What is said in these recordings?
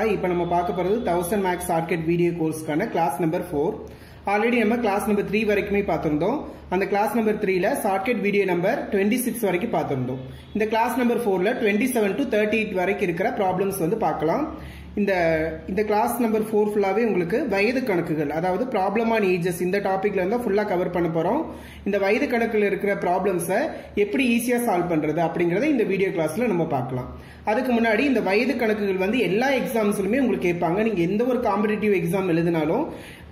Hi இப்போ நம்ம பார்க்க போகிறது தௌசண்ட் மேக்ஸ் ஷார்ட்கட் வீடியோ கோர்ஸ்க்கான கிளாஸ் நம்பர் ஃபோர் ஆல்ரெடி நம்ம கிளாஸ் நம்பர் த்ரீ வரைக்குமே பார்த்திருந்தோம். அந்த கிளாஸ் நம்பர் த்ரீல shortcut video number twenty six வரைக்கும் பார்த்திருந்தோம். இந்த கிளாஸ் நம்பர் ஃபோர்ல twenty seven to thirty eight வரைக்கும் இருக்கிற ப்ராப்ளம்ஸ் வந்து பார்க்கலாம். இந்த இந்த கிளாஸ் நம்பர் ஃபோர் ஃபுல்லாகவே உங்களுக்கு வயது கணக்குகள் அதாவது ப்ராப்ளம் ஆன் ஏஜஸ் இந்த டாப்பிக்கில் இருந்தால் ஃபுல்லாக கவர் பண்ண போகிறோம் இந்த வயது கணக்கில் இருக்கிற ப்ராப்ளம்ஸை எப்படி ஈஸியாக சால்வ் பண்ணுறது அப்படிங்கிறத இந்த வீடியோ கிளாஸில் நம்ம பார்க்கலாம். அதுக்கு முன்னாடி இந்த வயது கணக்குகள் வந்து எல்லா எக்ஸாம்ஸ்லுமே உங்களுக்கு கேட்பாங்க. நீங்கள் எந்த ஒரு காம்படிட்டிவ் எக்ஸாம் எழுதினாலும்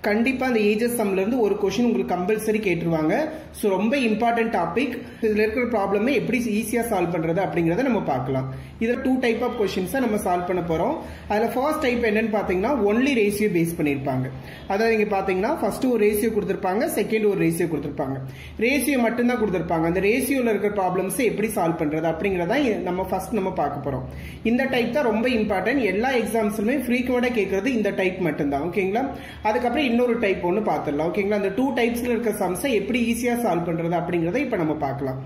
கண்டிப்பாக அந்த ஏஜஸ் சம்லேருந்து ஒரு கொஷின் உங்களுக்கு கம்பல்சரி கேட்டுருவாங்க. ஸோ ரொம்ப இம்பார்ட்டன்ட் டாபிக் இதில் இருக்கிற ப்ராப்ளமே எப்படி ஈஸியாக சால்வ் பண்ணுறது அப்படிங்கிறத நம்ம பார்க்கலாம். இதில் டூ டைப் ஆஃப் கொஷின்ஸை நம்ம சால்வ் பண்ண போகிறோம் அதில் ஃபர்ஸ்ட் டைப் என்னன்னு பார்த்தீங்கன்னா ஒன்லி ரேஷியோ பேஸ் பண்ணியிருப்பாங்க. அதாவது இங்கே பார்த்தீங்கன்னா ஃபஸ்ட்டு ஒரு ரேஷியோ கொடுத்துருப்பாங்க செகண்ட் ஒரு ரேஷியோ கொடுத்துருப்பாங்க. ரேஷியோ மட்டும்தான் கொடுத்துருப்பாங்க. அந்த ரேஷியோவில் இருக்கிற ப்ராப்ளம்ஸை எப்படி சால்வ் பண்ணுறது அப்படிங்கறத நம்ம ஃபர்ஸ்ட் நம்ம பார்க்க போகிறோம் இந்த டைப் தான் ரொம்ப இம்பார்ட்டன்ட் எல்லா எக்ஸாம்ஸுமே ஃப்ரீக்வெண்டா கேட்குறது இந்த டைப் மட்டும்தான். ஓகேங்களா அதுக்கப்புறம் இன்னொரு டைப் ஒன்று பார்த்துடலாம் ஓகேங்களா அந்த டூ டைப்ஸில் இருக்க சம்ஸை எப்படி ஈஸியாக சால்வ் பண்ணுறது அப்படிங்கிறத இப்போ நம்ம பார்க்கலாம்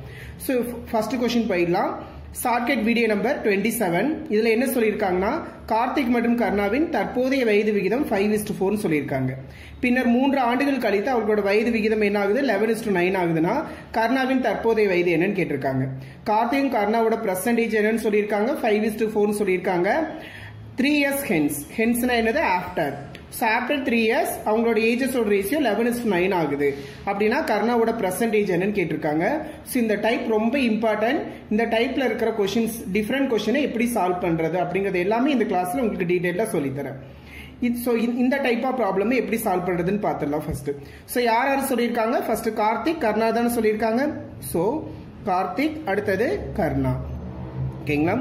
ஸோ ஃபர்ஸ்ட் கொஷின் போயிடலாம். Shortcut video number twenty seven இதில் என்ன சொல்லியிருக்காங்கன்னா கார்த்திக் மற்றும் கர்ணாவின் தற்போதைய வயது விகிதம் ஃபைவ் இஸ்டு ஃபோர்னு சொல்லியிருக்காங்க. பின்னர் மூன்று ஆண்டுகள் கழித்து அவர்களோட வயது விகிதம் என்ன ஆகுது? லெவன் இஸ்டு நைன் ஆகுதுன்னா கர்ணாவின் தற்போதைய வயது என்னன்னு கேட்டிருக்காங்க. கார்த்திகும் கர்ணாவோட பிரசன்டேஜ் என்னன்னு சொல்லியிருக்காங்க. ஃபைவ் இஸ்டு ஃபோர்னு சொல்லியிருக்காங்க. த்ரீ இயர்ஸ் ஹென்ஸ் ஹென்ஸ்னா என்னது? ஆஃப்டர் ஆஃப்டர் த்ரீ இயர்ஸ் அவங்களோட ஏஜஸோட ரேஷியோ லெவன் இஸ் நைன் ஆகுது. அப்படின்னா கர்ணாவோட பர்சன்டேஜ் என்னன்னு கேட்டிருக்காங்க. ஸோ இந்த டைப் ரொம்ப இம்பார்ட்டன்ட் இந்த டைப்ல இருக்கிற கொஷின்ஸ் டிஃப்ரெண்ட் கொஷினை எப்படி சால்வ் பண்றது அப்படிங்கிறது எல்லாமே இந்த கிளாஸ்ல உங்களுக்கு டீட்டெயிலாக சொல்லித்தரேன். இது ஸோ இந்த டைப் ஆஃப் ப்ராப்ளம் எப்படி சால்வ் பண்ணுறதுன்னு பார்த்துடலாம் ஃபர்ஸ்ட் ஸோ யார் யார் சொல்லியிருக்காங்க? ஃபர்ஸ்ட் கார்த்திக் கர்ணா தான் சொல்லியிருக்காங்க. ஸோ கார்த்திக் அடுத்தது கர்ணா. ஓகேங்களா?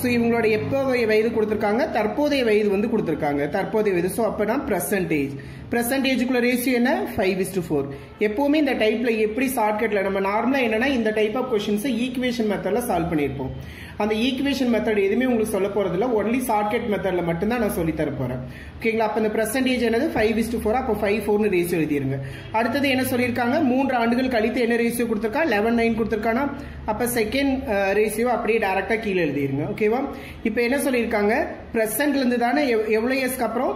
ஸோ இவங்களோட எப்போ வயது கொடுத்துருக்காங்க தற்போதைய வயது வந்து கொடுத்துருக்காங்க. தற்போதைய வயது ஸோ அப்போனா ப்ரெசன்டேஜ் பிரசன்டேஜுக்குள்ள ரேஷியோ என்ன? ஃபைவ் இஸ் டு ஃபோர் எப்பவுமே இந்த டைப்ல எப்படி ஷார்ட்கட்ல நம்ம நார்மலா என்னன்னா இந்த டைப் ஆஃப் கொஸ்டின்ஸ் ஈக்குவேஷன் மெத்தட்ல சால்வ் பண்ணியிருப்போம். அந்த ஈக்குவேஷன் மெத்தட் எதுவுமே உங்களுக்கு சொல்ல போகிறதில்ல ஒன்லி ஷார்ட்கட் மெத்தட்ல மட்டும்தான் நான் சொல்லி தர போறேன். ஓகேங்களா அப்ப இந்த பிரசன்டேஜ் என்னது? ஃபைவ் இஸ் டு ஃபோர் அப்போ ஃபைவ் ஃபோர்னு ரேஷியோ எழுதிருங்க. அடுத்தது என்ன சொல்லியிருக்காங்க? மூன்று ஆண்டுகள் கழித்து என்ன ரேஷியோ கொடுத்துருக்கா? லெவன் நைன் கொடுத்துருக்கானா? அப்ப செகண்ட் ரேஷியோ அப்படியே டேரக்டா கீழே எழுதிருங்க. ஓகேவா இப்போ என்ன சொல்லியிருக்காங்க? பிரசன்ட்ல இருந்து தானே எவ்வளவு இயர்ஸ்க்கு அப்புறம்?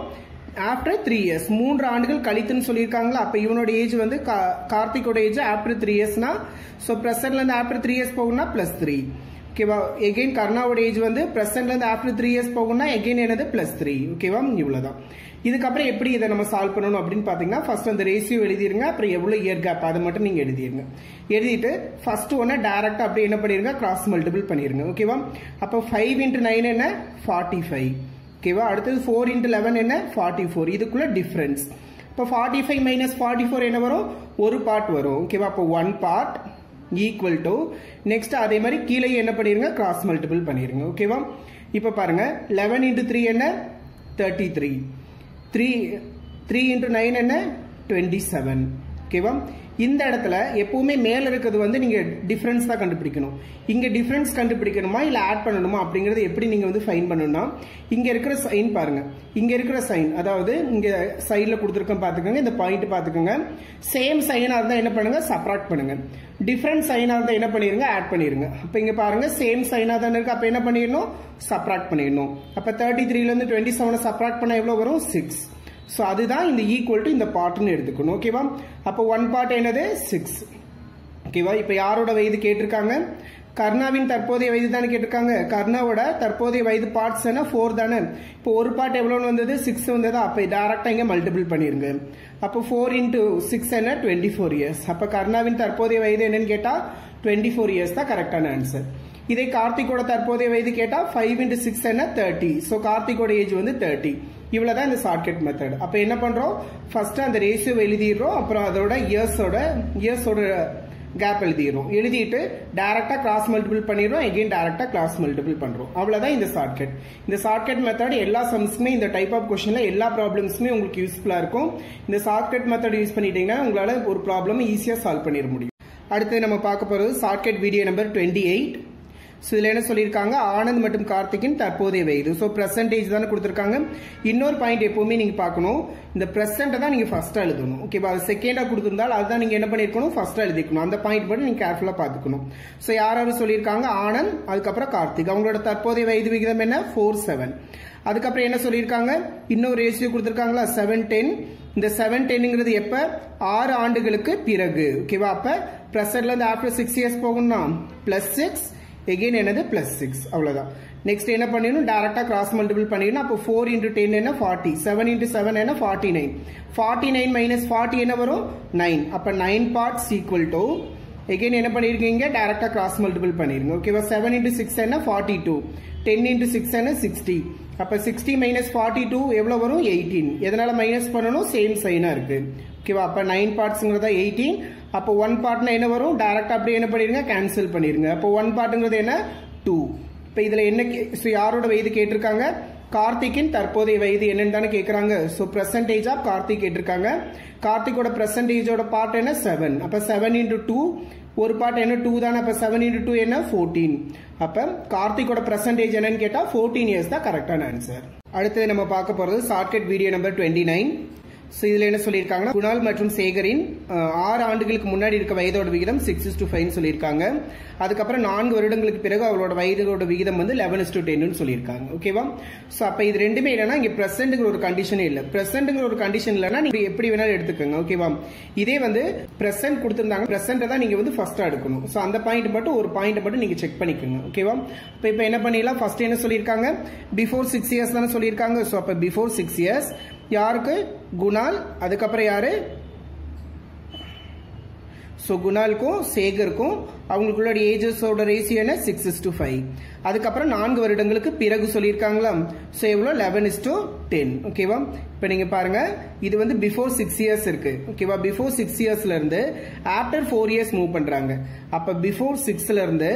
ஆஃப்டர் த்ரீ இயர்ஸ் மூன்று ஆண்டுகள் கழித்துன்னு சொல்லியிருக்காங்களா? அப்போ இவனோட ஏஜ் வந்து கார்த்திகோட ஏஜ் ஆஃப்டர் த்ரீ இயர்ஸ்னா ஸோ பிரசன்ட்லேருந்து ஆஃப்டர் த்ரீ இயர்ஸ் போகணும்னா ப்ளஸ் த்ரீ ஓகேவா எகெயின் கர்ணாவோட ஏஜ் வந்து பிரசன்ட்லேருந்து ஆஃப்டர் த்ரீ இயர்ஸ் போகணும்னா எகெயின் என்னது? ப்ளஸ் த்ரீ ஓகேவா இவ்வளோதான் இதுக்கப்புறம் எப்படி இதை நம்ம சால்வ் பண்ணணும் அப்படின்னு பார்த்தீங்கன்னா ஃபர்ஸ்ட் அந்த ரேஷியோ எழுதிருங்க அப்புறம் எவ்வளோ இயர் கேப் அதை மட்டும் நீங்கள் எழுதிருங்க. எழுதிட்டு ஃபர்ஸ்ட் ஒன்னு டேரெக்டாக அப்படியே என்ன பண்ணிருங்க? கிராஸ் மல்டிபிள் பண்ணிருங்க. ஓகேவா அப்போ ஃபைவ் இன்ட்டு நைன் என்ன? ஃபார்ட்டி ஃபைவ் ஓகேவா அடுத்தது ஃபோர் இன்ட்டு லெவன் என்ன? ஃபார்ட்டி ஃபோர் இதுக்குள்ள டிஃபரன்ஸ் இப்போ forty five minus forty four என்ன வரும்? ஒரு பார்ட் வரும். ஓகேவா அப்போ one part equal to next அதே மாதிரி கீழே என்ன பண்ணிருங்க? கிராஸ் மல்டிபிள் பண்ணிருங்க. ஓகேவா இப்போ பாருங்க லெவன் இன்ட்டு த்ரீ என்ன? Thirty three three three into nine என்ன? டுவெண்ட்டி செவன் ஓகேவா இந்த இடத்துல எப்பவுமே மேல இருக்கிறது வந்து நீங்க டிஃபரன்ஸ் தான் கண்டுபிடிக்கணும். இங்க டிஃபரன்ஸ் கண்டுபிடிக்கணுமா இல்ல ஆட் பண்ணணுமா அப்படிங்கறது எப்படி நீங்க வந்து ஃபைன் பண்ணணும்னா இங்க இருக்கிற சைன் பாருங்க. இங்க இருக்கிற சைன் அதாவது இங்க சைட்ல கொடுத்துருக்கோம் பாத்துக்கோங்க இந்த பாயிண்ட் பாத்துக்கோங்க சேம் சைனா இருந்தா என்ன பண்ணுங்க? சப்ராக்ட் பண்ணுங்க. டிஃபரண்ட் சைனா இருந்தா என்ன பண்ணிருங்க? ஆட் பண்ணிருங்க. அப்ப இங்க பாருங்க சேம் சைனா தானே இருக்கு. அப்ப என்ன பண்ணிடணும்? சப்ராக்ட் பண்ணிடணும். அப்ப தேர்ட்டி த்ரீல இருந்து டுவெண்ட்டி செவனை சப்ராக்ட் பண்ண எவ்வளவு வரும்? சிக்ஸ் ஸோ அதுதான் இந்த ஈக்குவல் டு இந்த பார்ட்னு எடுத்துக்கணும். ஓகேவா அப்போ ஒன் பார்ட் என்னது? சிக்ஸ் ஓகேவா இப்போ யாரோட வயது கேட்டிருக்காங்க? கர்ணாவின் தற்போதைய வயது தானே கேட்டிருக்காங்க? கர்ணாவோட தற்போதைய வயது பார்ட்ஸ் என்ன ஃபோர் தானே? இப்போ ஒரு பார்ட் எவ்வளோன்னு வந்தது? சிக்ஸ் வந்ததா? அப்போ டேரெக்டாக இங்கே மல்டிபிள் பண்ணிருங்க. அப்போ ஃபோர் இன்டூ சிக்ஸ் என்ன? டுவெண்ட்டி ஃபோர் இயர்ஸ் அப்போ கர்ணாவின் தற்போதைய வயது என்னன்னு கேட்டால் டுவெண்ட்டி ஃபோர் இயர்ஸ் தான் கரெக்டான ஆன்சர் இதே கார்த்திகோட தற்போதைய வயது கேட்டால் ஃபைவ் இன்ட்டு சிக்ஸ் என்ன? தேர்ட்டி ஸோ கார்த்திகோட ஏஜ் வந்து தேர்ட்டி இவ்வளவுதான் இந்த ஷார்ட்கட் மெத்தட் அப்போ என்ன பண்ணுறோம் ஃபஸ்ட்டு அந்த ரேஷியோ எழுதிடுறோம். அப்புறம் அதோட இயர்ஸோட இயர்ஸோட கேப் எழுதிடுறோம். எழுதிட்டு டேரெக்டாக கிராஸ் மல்டிபிள் பண்ணிடுறோம். எகைன் டேரெக்டாக கிராஸ் மல்டிபிள் பண்ணுறோம் அவ்வளோதான் இந்த ஷார்ட்கட் இந்த ஷார்ட்கட் மெத்தட் எல்லா சம்ஸ்க்குமே இந்த டைப் ஆஃப் கொஷனில் எல்லா ப்ராப்ளம்ஸுமே உங்களுக்கு யூஸ்ஃபுல்லாக இருக்கும். இந்த ஷார்ட்கட் மெத்தட் யூஸ் பண்ணிட்டீங்கன்னா உங்களால் ஒரு ப்ராப்ளம் ஈஸியாக சால்வ் பண்ணிட முடியும். அடுத்து நம்ம பார்க்க போகிறது shortcut video number twenty eight so இதில் என்ன சொல்லியிருக்காங்க? ஆனந்த் மற்றும் கார்த்திகின் தற்போதைய வயது. ஸோ பிரசன்டேஜ் தானே கொடுத்துருக்காங்க. இன்னொரு பாயிண்ட் எப்பவுமே நீங்க பார்க்கணும். இந்த ப்ரெசென்ட்டை தான் நீங்க ஃபர்ஸ்ட் எழுதணும். ஓகேவா அது செகண்டா கொடுத்துருந்தால் அதுதான் நீங்க என்ன பண்ணிருக்கணும்? ஃபர்ஸ்ட் எழுதிக்கணும். அந்த பாயிண்ட் மட்டும் நீங்க கேர்ஃபுல்லா பார்த்துக்கணும். ஸோ யார் யாரும் சொல்லியிருக்காங்க? ஆனந்த் அதுக்கப்புறம் கார்த்திக். அவங்களோட தற்போதைய வயது விகிதம் என்ன? ஃபோர் செவன் அதுக்கப்புறம் என்ன சொல்லியிருக்காங்க? இன்னொரு ரேஷியோ கொடுத்துருக்காங்களா? செவன் டென் இந்த செவன் டென்னுங்கிறது எப்ப? ஆறு ஆண்டுகளுக்கு பிறகு. ஓகேவா அப்ப ப்ரெசர்ல இருந்து ஆஃப்டர் சிக்ஸ் இயர்ஸ் போகணும்னா பிளஸ் சிக்ஸ் எகெயின் என்னது? பிளஸ் சிக்ஸ் அவ்வளவுதான். நெக்ஸ்ட் என்ன பண்ணிடணும்? டேரெக்டாக கிராஸ் மல்டிபிள் பண்ணிடணும். அப்போ ஃபோர் இன்ட்டு டென் என்ன? ஃபார்ட்டி செவன் இன்ட்டு செவன் என்ன? Forty nine forty nine minus forty என்ன வரும்? நைன் அப்போ nine parts equal to again என்ன பண்ணியிருக்கீங்க டேரெக்டாக கிராஸ் மல்டிபிள் பண்ணிருங்க. ஓகேவா செவன் இன்ட்டு சிக்ஸ் என்ன? Forty two ten into six என்ன? சிக்ஸ்டி அப்போ சிக்ஸ்டி மைனஸ் ஃபார்ட்டி டூ எவ்வளோ வரும்? எயிட்டீன் எதனால் மைனஸ் பண்ணணும்? சேம் சைனாக இருக்குது ஓகேவா அப்போ நைன் பார்ட்ஸுங்கிறதா எயிட்டீன் அப்போ ஒன் பார்ட்னா என்ன வரும்? டேரெக்டாக அப்படியே என்ன பண்ணிருங்க கேன்சல் பண்ணிடுங்க. அப்போ ஒன் பார்ட்டுங்கிறது என்ன? டூ இப்போ இதில் என்ன கே- யாரோட வயது கேட்டிருக்காங்க? கார்த்திக்கின் தற்போதைய வயது என்னன்னு தானே கேட்குறாங்க ஸோ பிரசன்டேஜ் ஆஃப் கார்த்திக் கேட்டிருக்காங்க. கார்த்திக்கோட பிரசன்டேஜோட பார்ட் என்ன? செவன் அப்போ செவன் இன்டு டூ ஒரு பார்ட் என்ன? டூ தானே. அப்போ செவன் இன்டூ டூ என்ன? ஃபோர்டீன் அப்போ கார்த்திக்கோட பிரசன்டேஜ் என்னன்னு கேட்டால் ஃபோர்டீன் இயர்ஸ் தான் கரெக்டான ஆன்சர் அடுத்தது நம்ம பார்க்க போகிறது shortcut video number twenty nine so இதில் என்ன சொல்லியிருக்காங்கன்னா குணால் மற்றும் சேகரின் ஆறு ஆண்டுகளுக்கு முன்னாடி இருக்க வயதோட விகிதம் சிக்ஸ் இஸ் டு ஃபைவ் சொல்லியிருக்காங்க. அதுக்கப்புறம் நான்கு வருடங்களுக்கு பிறகு அவளோட வயதோட விகிதம் வந்து லெவன் டு டென்னு சொல்லியிருக்காங்க. ஓகேவா ஸோ அப்போ இது ரெண்டுமே இல்லைன்னா இங்கே ப்ரெசென்ட்ங்கிற ஒரு கண்டிஷனே இல்லை. ப்ரெசென்ட்டுங்கிற ஒரு கண்டிஷன் இல்லைன்னா நீங்க எப்படி வேணாலும் எடுத்துக்கோங்க. ஓகேவா இதே வந்து ப்ரெசென்ட் கொடுத்துருந்தாங்க. ப்ரெசென்ட்டை தான் நீங்க வந்து ஃபர்ஸ்டா எடுக்கணும். ஸோ அந்த பாயிண்ட் மட்டும் ஒரு பாயிண்ட் மட்டும் நீங்க செக் பண்ணிக்கோங்க. ஓகேவா இப்போ இப்போ என்ன பண்ணிடலாம்? ஃபர்ஸ்ட் என்ன சொல்லியிருக்காங்க? பிஃபோர் சிக்ஸ் இயர்ஸ் தானே சொல்லியிருக்காங்க. ஸோ அப்போ பிஃபோர் சிக்ஸ் இயர்ஸ் யாருக்கு? குணால் அதுக்கப்புறம் யாரு? ஸோ குணாலுக்கும் சேகருக்கும் அவங்களுக்குள்ள ஏஜஸோட ரேசியோ என்ன? சிக்ஸ் இஸ் டு ஃபைவ் அதுக்கப்புறம் நான்கு வருடங்களுக்கு பிறகு சொல்லியிருக்காங்களா ஸோ எவ்வளோ? லெவன் இஸ் டு டென் ஓகேவா இப்போ நீங்கள் பாருங்க. இது வந்து பிஃபோர் சிக்ஸ் இயர்ஸ் இருக்கு. ஓகேவா பிஃபோர் சிக்ஸ் இயர்ஸ்ல இருந்து ஆஃப்டர் ஃபோர் இயர்ஸ் மூவ் பண்ணுறாங்க அப்போ பிஃபோர் சிக்ஸ்ல இருந்து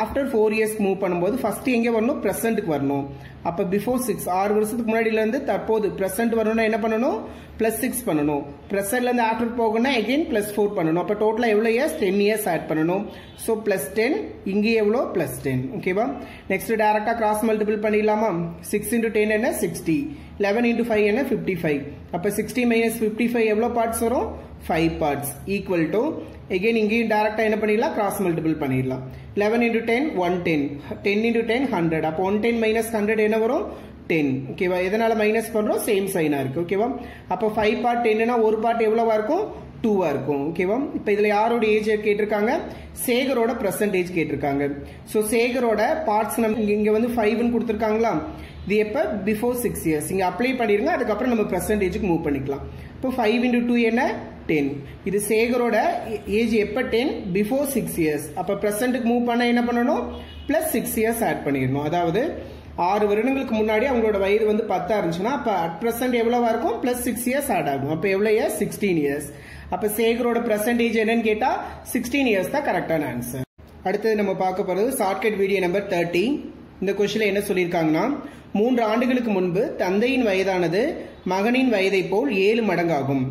ஆஃப்டர் ஃபோர் இயர்ஸ் மூவ் பண்ணும்போது ஃபர்ஸ்ட் எங்கே வரணும்? ப்ரெசென்ட்டுக்கு வரணும். அப்போ பிஃபோர் சிக்ஸ் ஆறு வருஷத்துக்கு முன்னாடியிலேருந்து தற்போது ப்ரெசென்ட் வரணும்னா என்ன பண்ணணும்? ப்ளஸ் சிக்ஸ் பண்ணணும். ப்ரெசென்ட்லேருந்து ஆஃப்டர் போகணும்னா எகெயின் ப்ளஸ் ஃபோர் பண்ணணும். அப்போ டோட்டலாக எவ்வளோ இயர்ஸ் டென் இயர்ஸ் ஆட் பண்ணணும். ஸோ ப்ளஸ் டென் இங்கே எவ்வளோ? ப்ளஸ் டென் ஓகேவா நெக்ஸ்ட் டேரெக்டாக கிராஸ் மல்டிபிள் பண்ணிடலாமா? சிக்ஸ் இன்டூ டென் என்ன? சிக்ஸ்டி லெவன் இன்டு ஃபைவ் என்ன? ஃபிஃப்டி ஃபைவ் அப்போ சிக்ஸ்டி மைனஸ் ஃபிஃப்டி ஃபைவ் எவ்வளோ பார்ட்ஸ் வரும்? Five parts equal to again இங்கேயும் டேரெக்டாக என்ன பண்ணிடலாம்? கிராஸ் மல்டிபிள் பண்ணிடலாம். Eleven into ten one ten ten into ten hundred அப்போ ஒன் டென் மைனஸ் ஹண்ட்ரட் என்ன வரும்? டென் ஓகேவா எதனால் மைனஸ் பண்ணுறோம் சேம் சைனாக இருக்கு. ஓகேவா அப்போ ஃபைவ் பார்ட் டென்னா ஒரு பார்ட் எவ்வளோவா இருக்கும்? டூவாக இருக்கும். ஓகேவா இப்போ இதில் யாரோட ஏஜ் கேட்டிருக்காங்க? சேகரோட பிரசன்டேஜ் கேட்டிருக்காங்க. ஸோ சேகரோட பார்ட்ஸ் நம்ம இங்கே இங்க வந்து ஃபைவ்னு கொடுத்துருக்காங்களா? இது எப்போ? பிஃபோர் சிக்ஸ் இயர்ஸ் இங்கே அப்ளை பண்ணிடுங்க அதுக்கப்புறம் நம்ம பிரசன்டேஜுக்கு மூவ் பண்ணிக்கலாம். இப்போ ஃபைவ் இன்டூ டூ என்ன? டென் இது சேகரோட ஏஜ் எப்போ டென் பிஃபோர் சிக்ஸ் இயர்ஸ் அப்போ பிரசன்ட்டுக்கு மூவ் பண்ண என்ன பண்ணணும்? ப்ளஸ் சிக்ஸ் இயர்ஸ் ஆட் பண்ணிடணும். அதாவது ஆறு வருடங்களுக்கு முன்னாடி அவங்களோட வயது வந்து பத்தா இருந்துச்சுன்னா அப்போ அட் பிரசன்ட் எவ்வளோவா இருக்கும்? ப்ளஸ் சிக்ஸ் இயர்ஸ் ஆட் ஆகும். அப்போ எவ்வளவு? இயர்ஸ் சிக்ஸ்டீன் இயர்ஸ் அப்போ சேகரோட பிரசன்டேஜ் என்னன்னு கேட்டால் சிக்ஸ்டீன் இயர்ஸ் தான் கரெக்டான ஆன்சர் அடுத்தது நம்ம பார்க்க போகிறது ஷார்ட்கட் வீடியோ நம்பர் தேர்ட்டி இந்த கொஸ்டினில் என்ன சொல்லியிருக்காங்கன்னா மூன்று ஆண்டுகளுக்கு முன்பு தந்தையின் வயதானது மகனின் வயதை போல் ஏழு மடங்காகும்.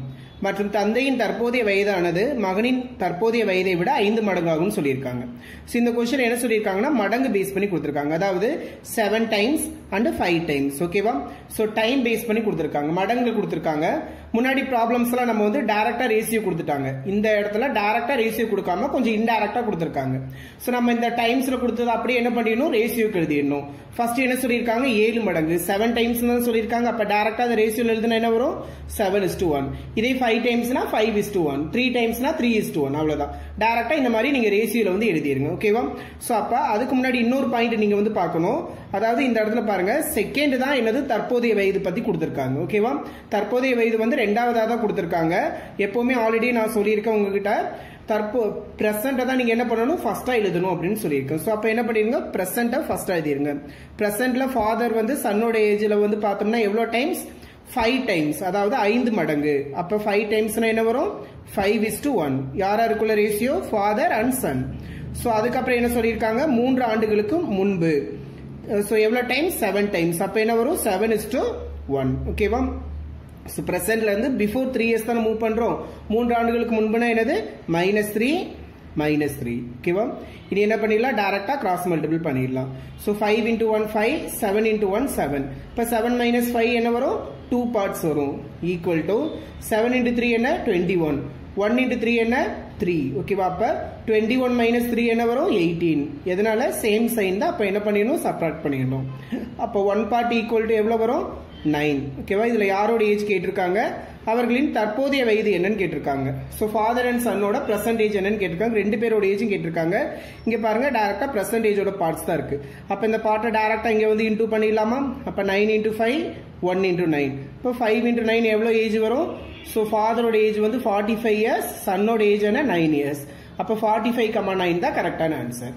மற்றும் தந்தையின் தற்போதைய வயதானது மகனின் தற்போதைய வயதை விட ஐந்து மடங்காகும் சொல்லியிருக்காங்க. ஸோ இந்த கொஸ்டின் என்ன சொல்லியிருக்காங்கன்னா மடங்கு பேஸ் பண்ணி கொடுத்துருக்காங்க. அதாவது seven times and five times ஓகேவா ஸோ டைம் பேஸ் பண்ணி கொடுத்துருக்காங்க. மடங்கு கொடுத்துருக்காங்க. முன்னாடி ப்ராப்ளம்ஸ் எல்லாம் நம்ம வந்து டைரக்டா ரேசியோ கொடுத்துட்டாங்க. இந்த இடத்துல டைரக்டா ரேசியோ கொடுக்காம கொஞ்சம் இன்டைரக்டா கொடுத்துருக்காங்க. ஸோ நம்ம இந்த டைம்ஸ்ல கொடுத்தது அப்படியே என்ன பண்ணிடணும்? ரேசியோக்கு எழுதிடணும். ஃபர்ஸ்ட் என்ன சொல்லியிருக்காங்க? ஏழு மடங்கு. செவன் டைம்ஸ் தான் சொல்லியிருக்காங்க. அப்போ டேரக்டாக அந்த ரேசியோ எழுதுனா என்ன வரும்? செவன் இஸ் டு ஒன் இதே five five டைம்ஸ்னா five is to one three டைம்ஸ்னா three is to one அவ்வளோதான் டேரெக்டாக இந்த மாதிரி நீங்கள் ரேசியோல வந்து எழுதிருங்க ஓகேவா ஸோ அப்போ அதுக்கு முன்னாடி இன்னொரு பாயிண்ட் நீங்கள் வந்து பார்க்கணும். அதாவது இந்த இடத்துல பாருங்க செகண்ட் தான் என்னது? தற்போதைய வயது பற்றி கொடுத்துருக்காங்க ஓகேவா தற்போதைய வயது வந்து ரெண்டாவதாக தான் கொடுத்துருக்காங்க. எப்போவுமே ஆல்ரெடி நான் சொல்லியிருக்கேன் உங்ககிட்ட. தற்போ பிரசன்ட்டை தான் நீங்க என்ன பண்ணணும்? ஃபர்ஸ்டா எழுதணும் அப்படின்னு சொல்லியிருக்கேன். ஸோ அப்போ என்ன பண்ணிருங்க? ப்ரெசண்ட்டை ஃபர்ஸ்டா எழுதிருங்க. பிரசன்ட்ல ஃபாதர் வந்து சன்னோட ஏஜ்ல வந்து பார்த்தோம்னா எவ்வளோ டைம்ஸ் ஃபைவ் டைம்ஸ் அதாவது ஐந்து மடங்கு. அப்போ ஃபைவ் டைம்ஸ்னா என்ன வரும்? ஃபைவ் இஸ் டு ஒன் யார் யாருக்குள்ள ratio father and son so அதுக்கப்புறம் என்ன சொல்லியிருக்காங்க? மூன்று ஆண்டுகளுக்கு முன்பு. Uh, ஸோ எவ்வளோ டைம்ஸ் செவன் டைம்ஸ் அப்போ என்ன வரும்? செவன் இஸ் டு ஒன் ஓகேவா ஸோ ப்ரெசென்ட்ல இருந்து பிஃபோர் த்ரீ இயர்ஸ் தானே மூவ் பண்ணுறோம் மூன்று ஆண்டுகளுக்கு முன்புனா என்னது? மைனஸ் த்ரீ மைனஸ் த்ரீ ஓகேவா இனி என்ன பண்ணிடலாம்? டேரெக்டாக கிராஸ் மல்டிபிள் பண்ணிடலாம். So five into one five seven into one seven இப்போ செவன் மைனஸ் ஃபைவ் என்ன வரும்? டூ பார்ட்ஸ் வரும். Equal to seven into three என்ன? Twenty one one into three என்ன த்ரீ ஓகேவா அப்போ டுவெண்ட்டி ஒன் மைனஸ் த்ரீ என்ன வரும்? எயிட்டீன் எதனால? சேம் சைன் தான். அப்போ என்ன பண்ணிடணும்? சப்ராக்ட் பண்ணிடணும். அப்போ ஒன் பார்ட் ஈக்குவல் டு எவ்வளோ வரும்? நைன் ஓகேவா இதில் யாரோட ஏஜ் கேட்டிருக்காங்க? அவர்களின் தற்போதைய வயது என்னன்னு கேட்டிருக்காங்க. ஸோ ஃபாதர் அண்ட் சன்னோட பிரசன்டேஜ் என்னன்னு கேட்டிருக்காங்க. ரெண்டு பேரோட ஏஜும் கேட்டிருக்காங்க. இங்கே பாருங்க டேரக்டா பிரசன்டேஜோட பார்ட்ஸ் தான் இருக்கு. அப்போ இந்த பார்ட்டை டேரக்டா இங்கே வந்து இன்டூ பண்ணிடலாமா? அப்போ nine into five one into nine இப்போ ஃபைவ் இன்டூ நைன் எவ்வளோ ஏஜ் வரும்? ஸோ ஃபாதரோட ஏஜ் வந்து ஃபார்ட்டி ஃபைவ் இயர்ஸ் சன்னோட ஏஜ் என்ன? நைன் இயர்ஸ் அப்போ ஃபார்ட்டி ஃபைவ் கமா நைன் தான் கரெக்டான ஆன்சர்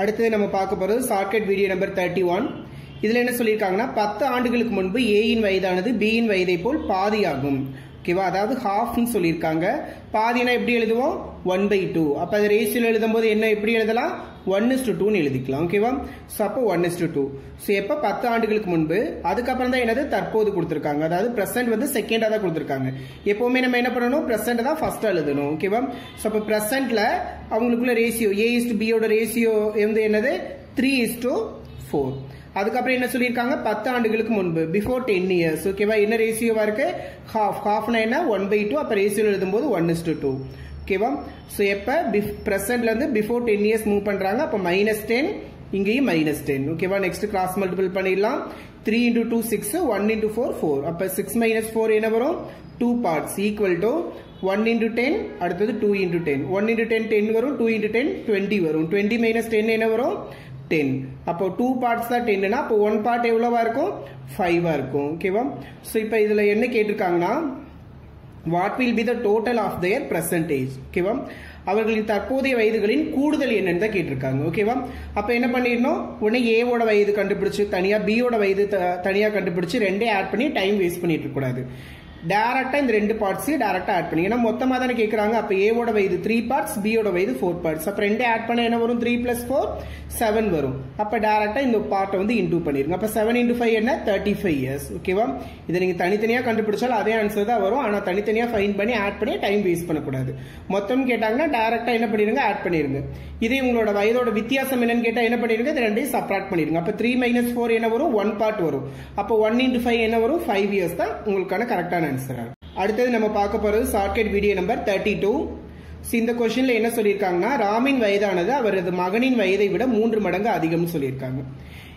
அடுத்தது நம்ம பார்க்க போகிறது shortcut video number thirty one இதுல என்ன சொல்லியிருக்காங்கன்னா பத்து ஆண்டுகளுக்கு முன்பு ஏயின் வயதானது பியின் வயதை போல் பாதியாகும். ஓகேவா அதாவது ஹாஃப்னு சொல்லியிருக்காங்க. பாதினா எப்படி எழுதுவோம்? ஒன் பை டூ அப்போ அது ரேஷியில் எழுதும் போது என்ன எப்படி எழுதலாம்? ஒன் இஸ் டு டூன்னு எழுதிக்கலாம். ஓகேவா ஸோ அப்போ one is to two so எப்போ? பத்து ஆண்டுகளுக்கு முன்பு. அதுக்கப்புறம் தான் என்னது? தற்போது கொடுத்துருக்காங்க. அதாவது ப்ரெசென்ட் வந்து செகண்டாக தான் கொடுத்துருக்காங்க. எப்போவுமே நம்ம என்ன பண்ணணும்? ப்ரெசென்ட் தான் ஃபர்ஸ்ட் எழுதணும். ஓகேவா ஸோ அப்போ பிரசன்ட்ல அவங்களுக்குள்ள ரேஷியோ ஏ இஸ்டு பியோட ரேஷியோ வந்து என்னது? த்ரீ இஸ் டு ஃபோர் அதுக்கப்புறம் என்ன சொல்லியிருக்காங்க? பத்து ஆண்டுகளுக்கு முன்பு பிஃபோர் டென் இயர்ஸ் ஓகேவா என்ன ரேசியோவா இருக்கு? ஹாஃப் ஹாஃப்னா என்ன? ஒன் பை டூ அப்போ ரேஷியோ எழுதும்போது ஒன் இஸ் டு டூ ஓகேவா ஸோ எப்போ? பிரசன்ட்ல இருந்து பிஃபோர் டென் இயர்ஸ் மூவ் பண்றாங்க அப்போ மைனஸ் டென் இங்கேயும் மைனஸ் டென் ஓகேவா நெக்ஸ்ட் கிராஸ் மல்டிபிள் பண்ணிடலாம். Three into two six one into four four அப்போ சிக்ஸ் மைனஸ் ஃபோர் என்ன வரும்? Two parts equal to one into ten அடுத்தது two into ten one into ten ten வரும் two into ten twenty வரும். Twenty minus ten என்ன வரும்? Ten அப்போ two parts தான் டென்னா அப்போ ஒன் பார்ட் எவ்வளவா இருக்கும்? ஃபைவா இருக்கும். ஓகேவா ஸோ இப்போ இதுல என்ன கேட்டிருக்காங்கன்னா what will be the total of their percentage? ஓகேவா அவர்களின் தற்போதைய வயதுகளின் கூடுதல் என்னன்னு தான் கேட்டிருக்காங்க. ஓகேவா அப்போ என்ன பண்ணிடணும்? உடனே ஏவோட வயது கண்டுபிடிச்சு தனியா பியோட வயது த- தனியா கண்டுபிடிச்சு ரெண்டே ஆட் பண்ணி டைம் வேஸ்ட் பண்ணிட்டு இருக்க டேரெக்டாக இந்த ரெண்டு பார்ட்ஸையும் டேரெக்டாக ஆட் பண்ணி. ஏன்னா மொத்தமாக தானே கேட்குறாங்க அப்போ ஏவோட வயது த்ரீ பார்ட்ஸ் பியோட வயது ஃபோர் பார்ட்ஸ் அப்போ ரெண்டே ஆட் பண்ண என்ன வரும்? த்ரீ பிளஸ் ஃபோர் செவன் வரும். அப்போ டேரெக்டாக இந்த பார்ட்டை வந்து இன்டூ பண்ணிருங்க. அப்போ செவன் இன்டூ ஃபைவ் என்ன? தேர்ட்டி ஃபைவ் இயர்ஸ் ஓகேவா இதை நீங்கள் தனித்தனியாக கண்டுபிடிச்சாலும் அதே ஆன்சர் தான் வரும். ஆனால் தனித்தனியாக ஃபைன் பண்ணி ஆட் பண்ணி டைம் வேஸ்ட் பண்ணக்கூடாது. மொத்தம் கேட்டாங்கன்னா டேரெக்டாக என்ன பண்ணிருங்க? ஆட் பண்ணிருங்க. இதே உங்களோட வயதோட வித்தியாசம் என்னன்னு கேட்டால் என்ன பண்ணிருங்க? இது ரெண்டையும் சப்ராக்ட் பண்ணிருங்க. அப்போ த்ரீ மைனஸ் ஃபோர் என்ன வரும்? ஒன் பார்ட் வரும். அப்போ ஒன் இன்டூ ஃபைவ் என்ன வரும்? ஃபைவ் இயர்ஸ் தான் உங்களுக்கான கரெக்டான ஆன்சர் அடுத்தது நம்ம பார்க்க போறது shortcut video number thirty two இந்த கொஸ்டின்ல என்ன சொல்லியிருக்காங்கன்னா ராமின் வயதானது அவரது மகனின் வயதை விட மூன்று மடங்கு அதிகம்னு சொல்லியிருக்காங்க.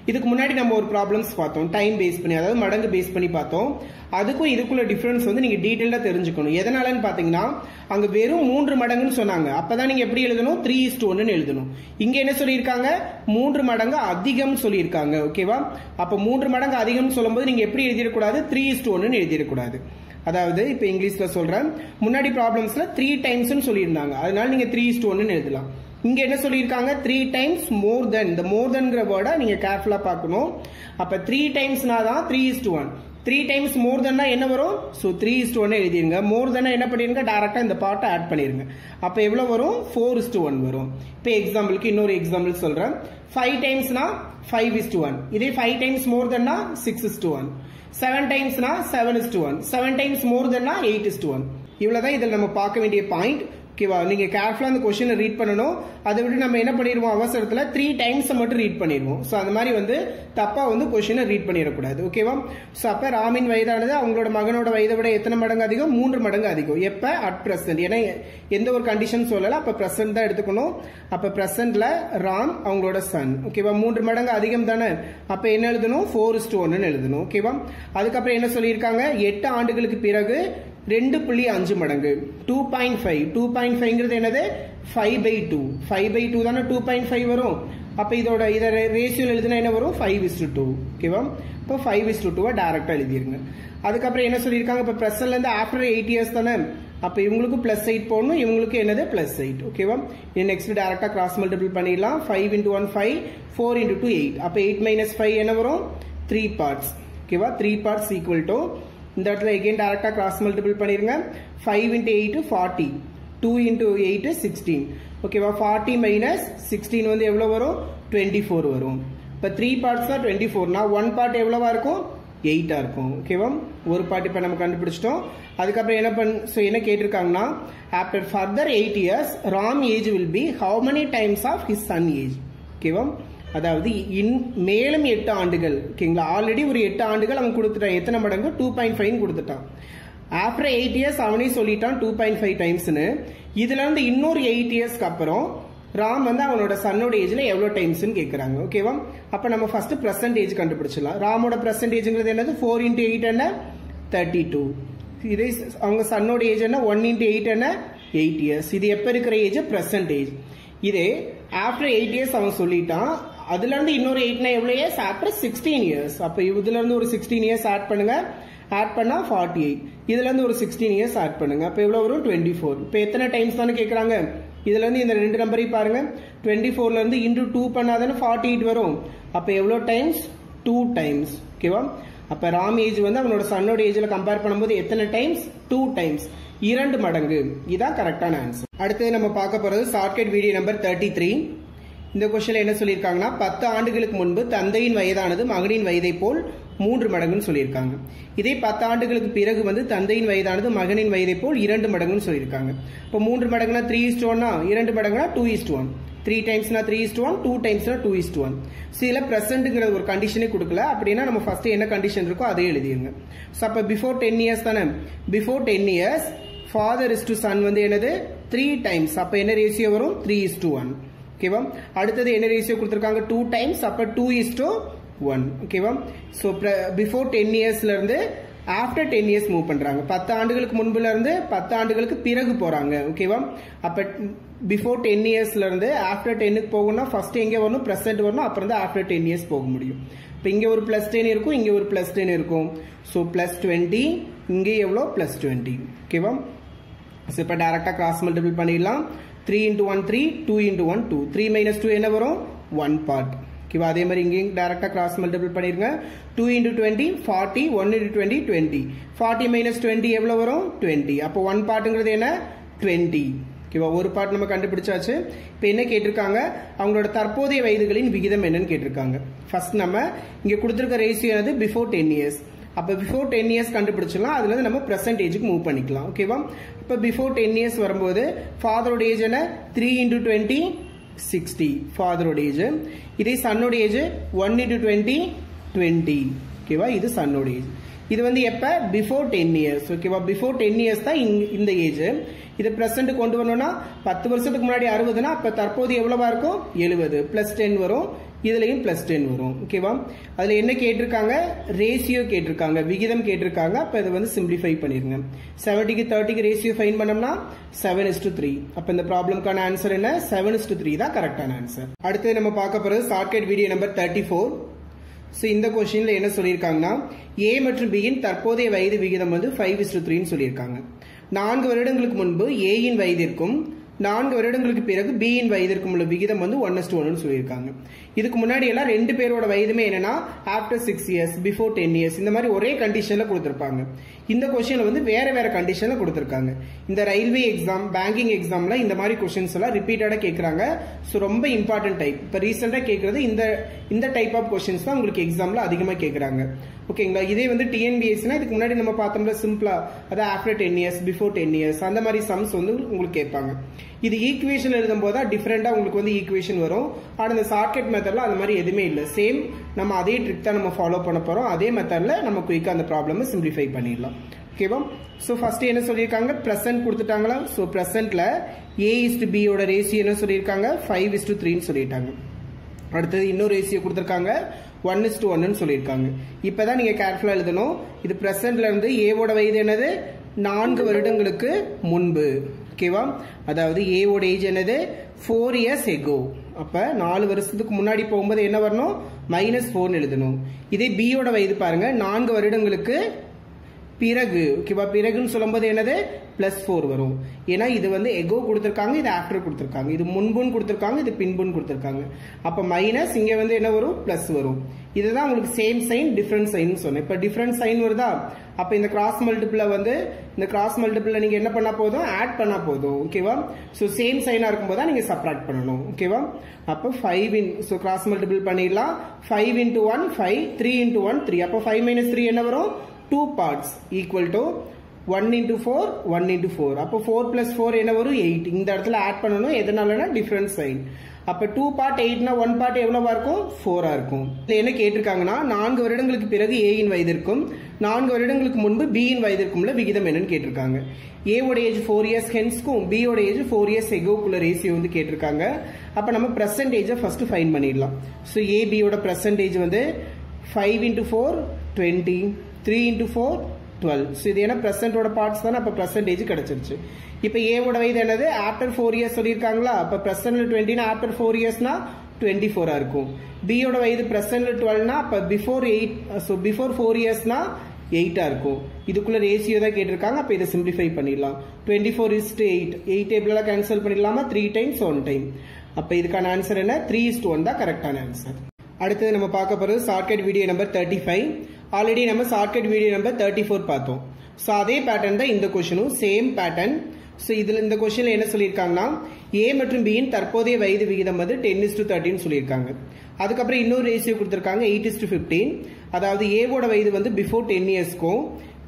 இதுக்கு முன்னாடி நம்ம ஒரு ப்ராப்ளம்ஸ் பார்த்தோம். டைம் பேஸ் பண்ணி அதாவது மடங்கு பேஸ் பண்ணி பார்த்தோம். அதுக்கும் இதுக்குள்ள டிஃபரன்ஸ் வந்து நீங்க டீட்டெயிலாக தெரிஞ்சுக்கணும். எதனாலன்னு பாத்தீங்கன்னா அங்க வெறும் மூன்று மடங்குன்னு சொன்னாங்க. அப்பதான் நீங்க எப்படி எழுதணும்? த்ரீ இஸ்ட் ஒன்னு எழுதணும். இங்க என்ன சொல்லியிருக்காங்க? மூன்று மடங்கு அதிகம் சொல்லியிருக்காங்க. ஓகேவா அப்ப மூன்று மடங்கு அதிகம்னு சொல்லும்போது நீங்க எப்படி எழுதிடக்கூடாது? த்ரீ இஸ்ட் ஒன்னு எழுதிடக்கூடாது. அதாவது இப்போ இங்கிலீஷில் சொல்கிறேன் முன்னாடி ப்ராப்ளம்ஸில் த்ரீ டைம்ஸ்னு சொல்லியிருந்தாங்க. அதனால நீங்கள் த்ரீ இஸ்ட் ஒன்னு எழுதலாம். இங்கே என்ன சொல்லியிருக்காங்க? த்ரீ டைம்ஸ் மோர் தென் இந்த மோர் தென்ங்கிற வேர்டை நீங்கள் கேர்ஃபுல்லாக பார்க்கணும். அப்போ த்ரீ டைம்ஸ்னா தான் three is to one three times more தென்னா என்ன வரும்? So three is to one எழுதிருங்க. More தென்னா என்ன பண்ணிருங்க? டேரெக்டாக இந்த பார்ட்டை ஆட் பண்ணிருங்க. அப்போ எவ்வளோ வரும்? ஃபோர் இஸ்ட் ஒன் வரும். இப்போ எக்ஸாம்பிளுக்கு இன்னொரு எக்ஸாம்பிள் சொல்கிறேன் ஃபைவ் டைம்ஸ்னா ஃபைவ் இஸ்ட் ஒன் இதே five times more தென்னா six is to one seven டைம்ஸ்னா seven is to one seven times more தென்னா eight is is to one இவ்வளவுதான் இதில் நம்ம பார்க்க வேண்டிய பாயிண்ட் ஓகேவா நீங்க கேர்ஃபுல்லா அந்த கொஸ்டினை ரீட் பண்ணணும். அதை விட்டு நம்ம என்ன பண்ணிடுவோம்? அவசரத்துல த்ரீ டைம்ஸ் மட்டும் ரீட் பண்ணிடுவோம். ஸோ அந்த மாதிரி வந்து தப்பா வந்து கொஸ்டினை ரீட் பண்ணிடக்கூடாது. ஓகேவா ஸோ அப்ப ராமின் வயதானது அவங்களோட மகனோட வயதை விட எத்தனை மடங்கு அதிகம்? மூன்று மடங்கு அதிகம். எப்ப? அட் பிரசன்ட் ஏன்னா எந்த ஒரு கண்டிஷன் சொல்லல. அப்ப பிரசன்ட் தான் எடுத்துக்கணும். அப்ப பிரசன்ட்ல ராம் அவங்களோட சன் ஓகேவா மூன்று மடங்கு அதிகம் தானே? அப்ப என்ன எழுதணும்? ஃபோர் இஸ்ட் ஒன்னு எழுதணும். ஓகேவா அதுக்கப்புறம் என்ன சொல்லியிருக்காங்க? எட்டு ஆண்டுகளுக்கு பிறகு ரெண்டு புள்ளி அஞ்சு மடங்கு. Two point five two point ஃபைவ்ங்கிறது என்னது? Five by two five by two தானே டூ பாயிண்ட் ஃபைவ் வரும். அப்போ இதோட இதை ரேஷியோல எழுதுனா என்ன வரும்? ஃபைவ் இஸ் டு டூ ஓகேவா இப்போ ஃபைவ் இஸ் டு டூவை டேரெக்டாக எழுதிருங்க. அதுக்கப்புறம் என்ன சொல்லியிருக்காங்க? இப்போ ப்ரெஸ்ல ஆஃப்டர் எயிட் இயர்ஸ் தானே. அப்போ இவங்களுக்கு ப்ளஸ் எயிட் போடணும். இவங்களுக்கு என்னது? ப்ளஸ் எயிட் ஓகேவா இது நெக்ஸ்ட் டேரெக்டாக கிராஸ் மல்டிபிள் பண்ணிடலாம். Five into one five four into two eight அப்போ எயிட் மைனஸ் ஃபைவ் என்ன வரும்? த்ரீ பார்ட்ஸ் ஓகேவா த்ரீ பார்ட்ஸ் ஈக்குவல் டு இந்த இடத்துல எகைன் டேரெக்டாக கிராஸ் மல்டிபிள் பண்ணிடுங்க five into eight forty two into eight sixteen ஓகேவா ஃபார்ட்டி மைனஸ் சிக்ஸ்டீன் வந்து எவ்வளோ வரும்? டுவெண்ட்டி ஃபோர் வரும். இப்போ த்ரீ பார்ட்ஸ் தான் டுவெண்ட்டி ஃபோர்னா ஒன் பார்ட் எவ்வளவா இருக்கும்? எயிட்டாக இருக்கும். ஓகேவா ஒரு பார்ட் இப்போ நம்ம கண்டுபிடிச்சிட்டோம். அதுக்கப்புறம் என்ன பண் ஸோ என்ன கேட்டிருக்காங்கன்னா after further eight years Ram age will be how many times of his son age ஓகேவா அதாவது இன் மேலும் எட்டு ஆண்டுகள் ஓகேங்களா? ஆல்ரெடி ஒரு எட்டு ஆண்டுகள் அவன் கொடுத்துட்டான். எத்தனை மடங்கு? டூ பாயிண்ட் ஃபைவ் கொடுத்துட்டான். ஆஃப்டர் எயிட் இயர்ஸ் அவனே சொல்லிட்டான் டூ பாயிண்ட் ஃபைவ் டைம்ஸ்னு இதுல இருந்து இன்னொரு எயிட் இயர்ஸ்க்கு அப்புறம் ராம் வந்து அவனோட சன்னோட ஏஜ்ல எவ்வளோ டைம்ஸ்னு கேட்குறாங்க ஓகேவா அப்ப நம்ம ஃபர்ஸ்ட் பிரசன்டேஜ் கண்டுபிடிச்சிடலாம். ராமோட பிரசன்டேஜ்ங்கிறது என்னது? ஃபோர் இன்டூ எயிட் என்ன? தேர்ட்டி டூ இதே அவங்க சன்னோட ஏஜ் என்ன? ஒன் இன்டூ எயிட் என்ன? எயிட் இயர்ஸ் இது எப்போ இருக்கிற ஏஜ் பிரசன்ட் ஏஜ் இதே ஆஃப்டர் எயிட் இயர்ஸ் அவன் சொல்லிட்டான் அதுல இருந்து இன்னொரு எயிட்னா எவ்வளோ இயர்ஸ் அப்புறம் சிக்ஸ்டீன் இயர்ஸ் அப்போ இதுல இருந்து ஒரு சிக்ஸ்டீன் இயர்ஸ் ஆட் பண்ணுங்க. ஆட் பண்ணா ஃபார்ட்டி எயிட் இதுல இருந்து ஒரு சிக்ஸ்டீன் இயர்ஸ் ஆட் பண்ணுங்க. அப்போ எவ்வளோ வரும்? டுவெண்ட்டி ஃபோர் இப்போ எத்தனை டைம்ஸ் தானே கேட்குறாங்க இதுல இருந்து இந்த ரெண்டு நம்பரையும் பாருங்க. டுவெண்ட்டி ஃபோர்ல இருந்து இன்டூ டூ பண்ணாதானே ஃபார்ட்டி எயிட் வரும். அப்போ எவ்வளோ டைம்ஸ் டூ டைம்ஸ் ஓகேவா அப்போ ராம் ஏஜ் வந்து அவனோட சன்னோட ஏஜ்ல கம்பேர் பண்ணும்போது எத்தனை டைம்ஸ் டூ டைம்ஸ் இரண்டு மடங்கு. இதான் கரெக்டான ஆன்சர் அடுத்தது நம்ம பார்க்க போறது shortcut video number thirty three இந்த கொஸ்டின்ல என்ன சொல்லியிருக்காங்கன்னா பத்து ஆண்டுகளுக்கு முன்பு தந்தையின் வயதானது மகனின் வயதை போல் மூன்று மடங்குன்னு சொல்லியிருக்காங்க. இதே பத்து ஆண்டுகளுக்கு பிறகு வந்து தந்தையின் வயதானது மகனின் வயதை போல் இரண்டு மடங்குன்னு சொல்லியிருக்காங்க. இப்போ மூன்று மடங்குனா த்ரீ இஸ்ட் ஒன்னா இரண்டு மடங்குனா two is to one three டைம்ஸ்னா three is to one two டைம்ஸ்னா two is to one so இதில் ப்ரெசென்ட்டுங்கிற ஒரு கண்டிஷனே கொடுக்கல. அப்படின்னா நம்ம ஃபர்ஸ்ட் என்ன கண்டிஷன் இருக்கோ அதே எழுதிடுங்க ஸோ அப்போ பிஃபோர் டென் இயர்ஸ் தானே? Before ten years father is to son வந்து என்னது? த்ரீ டைம்ஸ் அப்போ என்ன ரேஷியோ வரும்? த்ரீ இஸ் டு ஒன் ஓகேவா அடுத்தது என்ன ரேஷியோ கொடுத்துருக்காங்க? டூ டைம்ஸ் அப்போ டூ இஸ் டு ஒன் ஓகேவா ஸோ பிஃபோர் டென் இயர்ஸ்லேருந்து ஆஃப்டர் டென் இயர்ஸ் மூவ் பண்ணுறாங்க பத்து ஆண்டுகளுக்கு முன்புல இருந்து பத்து ஆண்டுகளுக்கு பிறகு போகிறாங்க ஓகேவா அப்போ பிஃபோர் டென் இயர்ஸ்லேருந்து ஆஃப்டர் டென்னுக்கு போகணும்னா ஃபர்ஸ்ட் எங்கே வரணும்? ப்ரெசென்ட் வரணும். அப்புறம் தான் ஆஃப்டர் டென் இயர்ஸ் போக முடியும். இப்போ இங்கே ஒரு ப்ளஸ் டென் இருக்கும் இங்கே ஒரு ப்ளஸ் டென் இருக்கும். ஸோ ப்ளஸ் டுவெண்ட்டி இங்கே எவ்வளோ? ப்ளஸ் டுவெண்ட்டி ஓகேவா ஸோ இப்போ டேரெக்டாக கிராஸ் மல்டிபிள் பண்ணிடலாம். Three into one three two into one two three minus two என்ன வரும்? ஒன் பார்ட் ஓகேவா அதே மாதிரி இங்கேயும் டேரெக்டாக கிராஸ் மல்டிபிள் பண்ணிடுங்க two into twenty forty one into twenty twenty forty minus twenty எவ்வளோ வரும்? டுவெண்ட்டி அப்போ ஒன் பார்ட்டுங்கிறது என்ன? டுவெண்ட்டி ஓகேவா ஒரு பார்ட் நம்ம கண்டுபிடிச்சாச்சு. இப்போ என்ன கேட்டிருக்காங்க? அவங்களோட தற்போதைய வயதுகளின் விகிதம் என்னன்னு கேட்டிருக்காங்க. ஃபர்ஸ்ட் நம்ம இங்கே கொடுத்துருக்க ரேசியோ என்னது? பிஃபோர் டென் இயர்ஸ் அப்போ பிஃபோர் டென் இயர்ஸ் கண்டுபிடிச்சிடலாம். அதில் நம்ம ப்ரெசென்ட் ஏஜுக்கு மூவ் பண்ணிக்கலாம். ஓகேவா இப்போ பிஃபோர் டென் இயர்ஸ் வரும்போது ஃபாதரோட ஏஜ் என்ன? த்ரீ இன்டூ டுவெண்ட்டி சிக்ஸ்டி ஃபாதரோட ஏஜ் இதே சன்னோட age one into twenty twenty ஓகேவா இது சன்னோட ஏஜ் இது வந்து எப்போ? பிஃபோர் டென் இயர்ஸ் ஓகேவா பிஃபோர் டென் இயர்ஸ் தான் இந்த ஏஜ் இது ப்ரெசென்ட் கொண்டு வரணும்னா பத்து வருஷத்துக்கு முன்னாடி அறுபதுனா அப்போ தற்போது எவ்வளவா இருக்கும்? எழுபது. பிளஸ் டென் வரும். இதுலேயும் பிளஸ் டென் வரும் ஓகேவா அதில் என்ன கேட்டிருக்காங்க? ரேஷியோ கேட்டிருக்காங்க விகிதம் கேட்டிருக்காங்க. அப்போ இதை வந்து சிம்பிளிஃபை பண்ணிடுங்க செவன்டிக்கு தேர்ட்டிக்கு ரேஷியோ ஃபைன் பண்ணோம்னா செவன் இஸ் டு த்ரீ அப்போ இந்த ப்ராப்ளம்க்கான ஆன்சர் என்ன? செவன் இஸ் டு த்ரீ தான் கரெக்டான ஆன்சர் அடுத்து நம்ம பார்க்க போகிறது shortcut video number thirty four so இந்த கொஸ்டினில் என்ன சொல்லியிருக்காங்கன்னா ஏ மற்றும் பியின் தற்போதைய வயது விகிதம் வந்து ஃபைவ் இஸ் டு த்ரீன்னு சொல்லியிருக்காங்க. நான்கு வருடங்களுக்கு முன்பு ஏயின் வயதிற்கும் நான்கு வருடங்களுக்கு பிறகு பியின் வயதிற்கும் உள்ள விகிதம் வந்து ஒன் எஸ் ஒன்னு சொல்லியிருக்காங்க. இதுக்கு முன்னாடி எல்லாம் ரெண்டு பேரோட வயதுமே என்னன்னா after six years before ten years இந்த மாதிரி ஒரே கண்டிஷன்ல கொடுத்துருப்பாங்க. இந்த கொஸ்டின்ல வந்து வேற வேற கண்டிஷன்ல கொடுத்துருக்காங்க. இந்த ரயில்வே எக்ஸாம் பேங்கிங் எக்ஸாம்ல இந்த மாதிரி கொஸ்டின்ஸ் எல்லாம் ரிப்பீட்டடா கேட்கறாங்க ஸோ ரொம்ப இம்பார்ட்டன்ட் டைப் இப்போ ரீசெண்டாக கேட்கறது இந்த இந்த டைப் ஆஃப் கொஸ்டின்ஸ் தான் உங்களுக்கு எக்ஸாம்ல அதிகமாக கேட்கறாங்க ஓகேங்களா இதே வந்து டிஎன்பிஎஸ்னா இதுக்கு முன்னாடி நம்ம பார்த்தோம்னா சிம்பிளா அதாவது after ten years before ten years அந்த மாதிரி சம்ஸ் வந்து உங்களுக்கு கேட்பாங்க. இது ஈக்குவேஷன் எழுதும் போது தான் டிஃப்ரெண்ட்டாக உங்களுக்கு வந்து ஈக்குவேஷன் வரும். ஆனால் இந்த ஷார்ட்கட் மெத்தடில் அந்த மாதிரி எதுவுமே இல்லை. சேம் நம்ம அதே ட்ரிக் தான் நம்ம ஃபாலோ பண்ண போகிறோம் அதே மெத்தடில் நம்ம குயிக்காக அந்த ப்ராப்ளமை சிம்பிளிஃபை பண்ணிடலாம். ஓகேவா ஸோ ஃபஸ்ட்டு என்ன சொல்லியிருக்காங்க? ப்ரெசென்ட் கொடுத்துட்டாங்களா? ஸோ ப்ரெசென்ட்டில் ஏ இஸ்டு பியோட ரேசியோ என்ன சொல்லியிருக்காங்க? ஃபைவ் இஸ்டு த்ரீன்னு சொல்லிட்டாங்க. அடுத்தது இன்னொரு ரேசியோ கொடுத்துருக்காங்க. ஒன் இஸ் டு ஒன்னு சொல்லியிருக்காங்க. இப்போ தான் நீங்கள் கேர்ஃபுல்லாக எழுதணும். இது பிரசன்ட்ல இருந்து ஏவோட வயது என்னது? நான்கு வருடங்களுக்கு முன்பு. ஓகேவா? அதாவது ஏவோட ஏஜ் என்னது? ஃபோர் இயர்ஸ் எகோ அப்ப நாலு வருஷத்துக்கு முன்னாடி போகும்போது என்ன வரணும்? மைனஸ் ஃபோர்னு எழுதணும். இதே பியோட வயது பாருங்க. நான்கு வருடங்களுக்கு பிறகு ஓகேவா? பிறகுன்னு சொல்லும்போது என்னது? பிளஸ் ஃபோர் வரும். ஏன்னா இது வந்து எகோ கொடுத்துருக்காங்க இது ஆஃப்டர் கொடுத்துருக்காங்க. இது முன்புன்னு கொடுத்துருக்காங்க இது பின்புன்னு கொடுத்துருக்காங்க. அப்போ மைனஸ் இங்கே வந்து என்ன வரும்? ப்ளஸ் வரும். இதுதான் உங்களுக்கு சேம் சைன் டிஃப்ரெண்ட் சைன் சொன்னேன். இப்போ டிஃப்ரெண்ட் சைன் வருதா? அப்போ இந்த கிராஸ் மல்டிபிள வந்து இந்த கிராஸ் மல்டிபிள நீங்கள் என்ன பண்ணால் போதும்? ஆட் பண்ணால் போதும். ஓகேவா ஸோ சேம் சைனாக இருக்கும்போது தான் நீங்கள் சப்ராக்ட் பண்ணணும். ஓகேவா அப்போ five in so cross multiple பண்ணிடலாம். Five into one five three into one three அப்போ ஃபைவ் மைனஸ் த்ரீ என்ன வரும்? Two parts equal to one into four one into four அப்போ ஃபோர் ப்ளஸ் ஃபோர் என்ன வரும்? எயிட் இந்த இடத்துல ஆட் பண்ணணும். எதனாலனா டிஃப்ரெண்ட் சைன் அப்போ டூ பார்ட் எயிட்னா ஒன் பார்ட் எவ்வளோவா இருக்கும்? ஃபோராக இருக்கும். இதில் என்ன கேட்டிருக்காங்கன்னா நான்கு வருடங்களுக்கு பிறகு ஏயின் வயதிற்கும் நான்கு வருடங்களுக்கு முன்பு பியின் வயதிற்கும்ல விகிதம் என்னன்னு கேட்டிருக்காங்க. ஏவோட ஏஜ் ஃபோர் இயர்ஸ் ஹென்ஸ்க்கும் பியோட ஏஜ் ஃபோர் இயர்ஸ் எகோக்குள்ள ரேசியோ வந்து கேட்டிருக்காங்க. அப்போ நம்ம பிரசன்டேஜை ஃபர்ஸ்ட் ஃபைன் பண்ணிடலாம். ஸோ ஏபியோட பிரசன்டேஜ் வந்து five into four twenty three into four twelve so இது ஏன்னா ப்ரெசென்ட்டோட பார்ட்ஸ் தானே? அப்போ பர்சன்டேஜ் கிடச்சிருச்சு. இப்போ ஏவோட வயது என்னது? ஆஃப்டர் ஃபோர் இயர்ஸ் சொல்லியிருக்காங்களா? அப்போ ப்ரெசென்ட்ல டுவெண்ட்டினா ஆஃப்டர் ஃபோர் இயர்ஸ்னா டுவெண்ட்டி ஃபோராக இருக்கும். பியோட வயது ப்ரெசென்ட்ல டுவெல்னா அப்போ before eight so before four இயர்ஸ்னா எயிட்டாக இருக்கும். இதுக்குள்ள ரேஷியோ தான் கேட்டிருக்காங்க. அப்போ இதை சிம்பிளிஃபை பண்ணிடலாம். Twenty four is to eight eight டேபிளெலாம் cancel பண்ணிடலாமா? த்ரீ டைம்ஸ் ஒன் டைம் அப்போ இதுக்கான ஆன்சர் என்ன? த்ரீ இஸ் ஒன் தான் கரெக்டான ஆன்சர் அடுத்தது நம்ம பார்க்க போகிறது shortcut video number thirty five already நம்ம shortcut video number thirty four பார்த்தோம். ஸோ அதே பேட்டர்ன் தான் இந்த கொஷனும் சேம் பேட்டர்ன் ஸோ இதில் இந்த கொஷனில் என்ன சொல்லியிருக்காங்கன்னா ஏ மற்றும் பியின் தற்போதைய வயது விகிதம் வந்து டென் இஸ் டு தேர்ட்டின்னு சொல்லியிருக்காங்க. அதுக்கப்புறம் இன்னொரு ரேஷியோ கொடுத்துருக்காங்க எயிட் இஸ் டு ஃபிஃப்டீன் அதாவது ஏவோட வயது வந்து பிஃபோர் டென் இயர்ஸ்க்கும்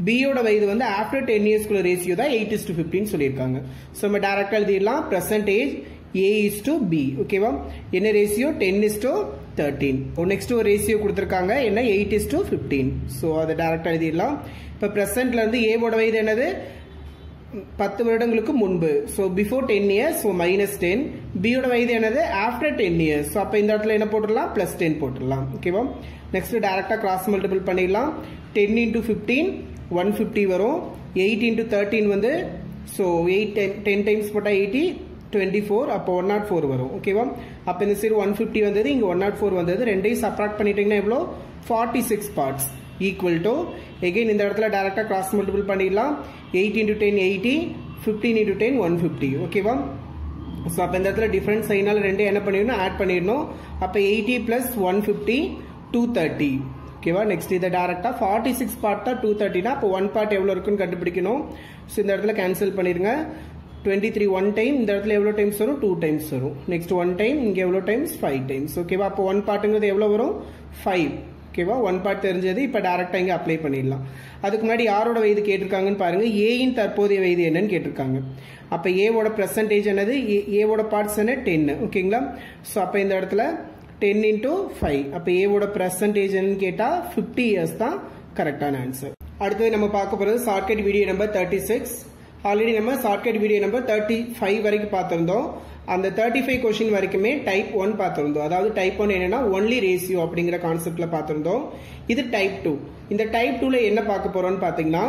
பியோட வயது வந்து ஆஃப்டர் டென் இயர்ஸ்க்குள்ள ரேஷியோ தான் எயிட் இஸ் டு ஃபிஃப்டின் சொல்லியிருக்காங்க. ஸோ நம்ம டேரக்டாக எழுதிடலாம். Present age A is to B ஓகேவா என்ன ratio ten is to thirteen next ஒரு ரேஷியோ கொடுத்துருக்காங்க. என்ன? Eight is to fifteen so அதை டேரக்டாக எழுதிடலாம். இப்போ ப்ரெசென்ட்ல இருந்து ஏவோட வயது என்னது? பத்து வருடங்களுக்கு முன்பு. So before ten years so minus ten பியோட வயது என்னது? ஆஃப்டர் டென் இயர்ஸ் ஸோ அப்போ இந்த இடத்துல என்ன போட்டுடலாம்? ப்ளஸ் டென் போட்டுடலாம். ஓகேவா நெக்ஸ்ட் டேரெக்டாக கிராஸ் மல்டிபிள் பண்ணிடலாம். Ten into fifteen one fifty வரும். எயிட் இன்டூ தேர்ட்டீன் வந்து so eight ten ten times போட்டால் எயிட்டி டுவெண்ட்டி ஃபோர் அப்போ ஒன் நாட் ஃபோர் வரும். ஓகேவா அப்போ இந்த சைடு ஒன் ஃபிஃப்டி வந்தது இங்கே ஒன் நாட் ஃபோர் வந்தது. ரெண்டையும் சப்ராக்ட் பண்ணிட்டீங்கன்னா எவ்வளோ? Forty six parts equal to again இந்த இடத்துல டேரெக்டாக கிராஸ் மல்டிபிள் பண்ணிடலாம். Eight into ten eighty fifteen into ten one fifty ஓகேவா ஸோ அப்போ இந்த இடத்துல டிஃப்ரெண்ட் சைனால் ரெண்டு என்ன பண்ணிடணும்? ஆட் பண்ணிடணும். அப்போ eighty plus one fifty two thirty ஓகேவா நெக்ஸ்ட் இதை டேரெக்டாக ஃபார்ட்டி சிக்ஸ் பார்ட் தான் டூ தேர்ட்டினா அப்போ ஒன் பார்ட் எவ்வளோ இருக்குன்னு கண்டுபிடிக்கணும். ஸோ இந்த இடத்துல கேன்சல் பண்ணிடுங்க. டுவெண்ட்டி த்ரீ ஒன் டைம் இந்த இடத்துல எவ்வளோ டைம்ஸ் வரும்? டூ டைம்ஸ் வரும். நெக்ஸ்ட் ஒன் டைம் இங்கே எவ்வளோ டைம்ஸ் ஃபைவ் டைம்ஸ் ஓகேவா அப்போ ஒன் பார்ட்டுங்கிறது எவ்வளோ வரும்? ஃபைவ் ஓகேவா ஒன் பார்ட் தெரிஞ்சது இப்போ டேரெக்டாக இங்கே அப்ளை பண்ணிடலாம். அதுக்கு முன்னாடி யாரோட வயது கேட்டிருக்காங்கன்னு பாருங்கள் ஏயின் தற்போதைய வயது என்னன்னு கேட்டிருக்காங்க. அப்போ ஏவோட பெர்சன்டேஜ் என்னது? ஏவோட பார்ட்ஸ் என்ன? டென்னு ஓகேங்களா ஸோ அப்போ இந்த இடத்துல டென் இன்ட்டு ஃபைவ் அப்போ ஏவோட பெர்சன்டேஜ் என்னன்னு கேட்டால் ஃபிஃப்டி இயர்ஸ் தான் கரெக்டான ஆன்சர் அடுத்தது நம்ம பார்க்க போகிறது shortcut video number thirty six already நம்ம shortcut video number thirty five வரைக்கும் பார்த்துருந்தோம். அந்த தேர்ட்டி ஃபைவ் கொஸ்டின் வரைக்குமே டைப் ஒன் பார்த்துருந்தோம். அதாவது டைப் ஒன் என்னன்னா ஒன்லி ரேசியோ அப்படிங்கிற கான்செப்ட்ல பார்த்துருந்தோம். இது டைப் டூ இந்த டைப் டூல என்ன பார்க்க போறோம்னு பார்த்தீங்கன்னா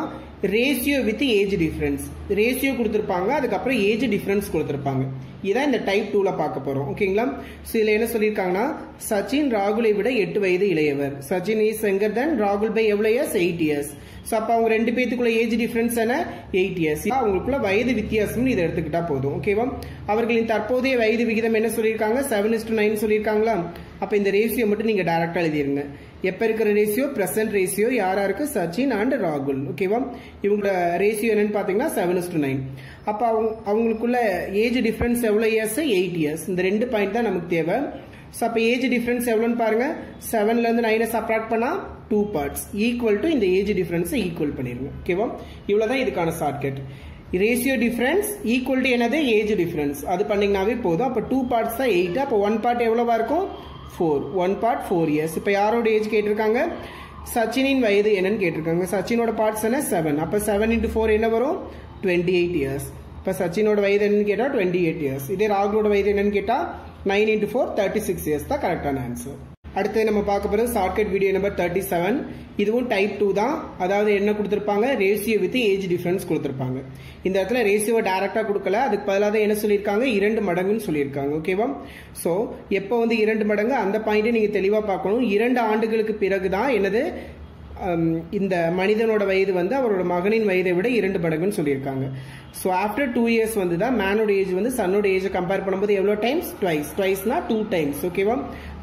ratio with age difference ratio கொடுத்துருப்பாங்க அதுக்கப்புறம் ஏஜ் டிஃபரன்ஸ் கொடுத்துருப்பாங்க. இதான் இந்த டைப் டூல பார்க்க போறோம். ஓகேங்களா ஸோ இதில் என்ன சொல்லியிருக்காங்கன்னா சச்சின் ராகுலை விட எட்டு வயது இளையவர். சச்சின் இஸ் எங்கர் தென் ராகுல் பை எவ்வளோ இயர்ஸ் எயிட் இயர்ஸ் ஸோ அப்போ அவங்க ரெண்டு பேத்துக்குள்ள ஏஜ் டிஃபரன்ஸ் என்ன? எயிட் இயர்ஸ் அவங்களுக்குள்ள வயது வித்தியாசம்னு இதை எடுத்துக்கிட்டா போதும். ஓகேவா அவர்களின் தற்போதைய வயது விகிதம் என்ன சொல்லியிருக்காங்க? செவன் இஸ் டு நைன் சொல்லியிருக்காங்களா? அப்போ இந்த ரேஷியோ மட்டும் நீங்கள் டேரக்டாக எழுதிருங்க. எப்போ இருக்கிற ரேஷியோ பிரசன்ட் ரேஷியோ யாரா இருக்கு சச்சின் அண்ட் ராகுல். ஓகேவா இவங்களோட ரேஷியோ என்னன்னு பார்த்தீங்கன்னா செவன் இஸ் டு நைன் அப்போ அவங்க அவங்களுக்குள்ள ஏஜ் டிஃப்ரென்ஸ் எவ்வளோ இயர்ஸ் எயிட் இயர்ஸ் இந்த ரெண்டு பாயிண்ட் தான் நமக்கு தேவை. ஸோ அப்போ ஏஜ் டிஃப்ரென்ஸ் எவ்வளோன்னு பாருங்க. செவன்லேருந்து நைனை சப்ராக்ட் பண்ணால் டூ பார்ட்ஸ் ஈக்குவல் டு இந்த ஏஜ் டிஃப்ரென்ஸை ஈக்குவல் பண்ணிடுங்க ஓகேவா இவ்வளோ தான் இதுக்கான shortcut ratio difference equal to என்னது? ஏஜ் டிஃப்ரென்ஸ் அது பண்ணிங்கனாவே போதும். அப்போ டூ பார்ட்ஸ் தான் எயிட் அப்போ ஒன் பார்ட் எவ்வளோவா இருக்கும்? Four one part four years இப்போ யாரோட ஏஜ் கேட்டிருக்காங்க? சச்சினின் வயது என்னன்னு கேட்டிருக்காங்க. சச்சினோட பார்ட்ஸ் என்ன? செவன் அப்போ செவன் இன்ட்டு ஃபோர் என்ன வரும்? டுவெண்ட்டி எயிட் இயர்ஸ் இப்போ சச்சினோட வயது என்னன்னு கேட்டால் டுவெண்ட்டி எயிட் இயர்ஸ் இதே ராகுலோட வயது என்னன்னு கேட்டால் nine into four thirty six years தான் கரெக்டான ஆன்சர் அடுத்து நம்ம பார்க்க போகிறது shortcut video number thirty seven இதுவும் டைப் டூ தான். அதாவது என்ன கொடுத்துருப்பாங்க? ரேஷியோ வித் ஏஜ் டிஃபரன்ஸ் கொடுத்துருப்பாங்க. இந்த இடத்துல ரேஷியோ டேரெக்டாக கொடுக்கல. அதுக்கு பதிலாக என்ன சொல்லியிருக்காங்க? இரண்டு மடங்குன்னு சொல்லியிருக்காங்க. ஓகேவா ஸோ எப்போ வந்து இரண்டு மடங்கு? அந்த பாயிண்ட்டை நீங்கள் தெளிவாக பார்க்கணும். இரண்டு ஆண்டுகளுக்கு பிறகு தான் என்னது? Um, இந்த மனிதனோட வயது வந்து அவரோட மகனின் வயதை விட இரண்டு மடங்குன்னு சொல்லியிருக்காங்க. ஸோ ஆஃப்டர் டூ இயர்ஸ் வந்து தான் மேனோட ஏஜ் வந்து சன்னோட ஏஜை கம்பேர் பண்ணும்போது எவ்வளோ டைம்ஸ் ட்வைஸ் ட்வைஸ்னா டூ டைம்ஸ் ஓகேவா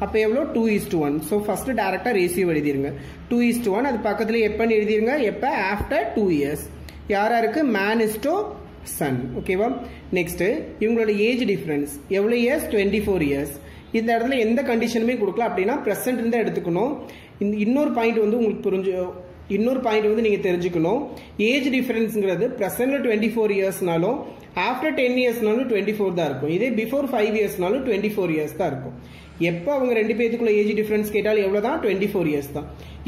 அப்போ எவ்வளோ? Two is to one so first டேரெக்டாக ரேசியோ எழுதிருங்க. டூ இஸ் டூ ஒன் அது பக்கத்தில் எப்போன்னு எழுதிருங்க. எப்போ? ஆஃப்டர் டூ இயர்ஸ் யார் யாருக்கு மேன் இஸ் டூ சன் ஓகேவா நெக்ஸ்ட் இவங்களோட ஏஜ் டிஃப்ரென்ஸ் எவ்வளோ இயர்ஸ் டுவெண்ட்டி ஃபோர் இயர்ஸ் இந்த இடத்துல எந்த கண்டிஷனுமே கொடுக்கல. அப்படின்னா ப்ரெசன்ட் இருந்தால் எடுத்துக்கணும். இந்த இன்னொரு பாயிண்ட் வந்து உங்களுக்கு புரிஞ்சு இன்னொரு பாயிண்ட் வந்து நீங்க தெரிஞ்சுக்கணும். ஏஜ் டிஃபரன்ஸ்ங்கிறது பிரசன்ட்ல டுவெண்ட்டி ஃபோர் இயர்ஸ்னாலும் ஆஃப்டர் டென் இயர்ஸ்னாலும் டுவெண்ட்டி ஃபோர் தான் இருக்கும். இதே பிஃபோர் ஃபைவ் இயர்ஸ்னாலும் டுவெண்ட்டி ஃபோர் இயர்ஸ் தான் இருக்கும். எப்போ அவங்க ரெண்டு பேத்துக்குள்ள ஏஜ் டிஃபரன்ஸ் கேட்டாலும் எவ்வளோ தான் டுவெண்ட்டி ஃபோர் இயர்ஸ் தான்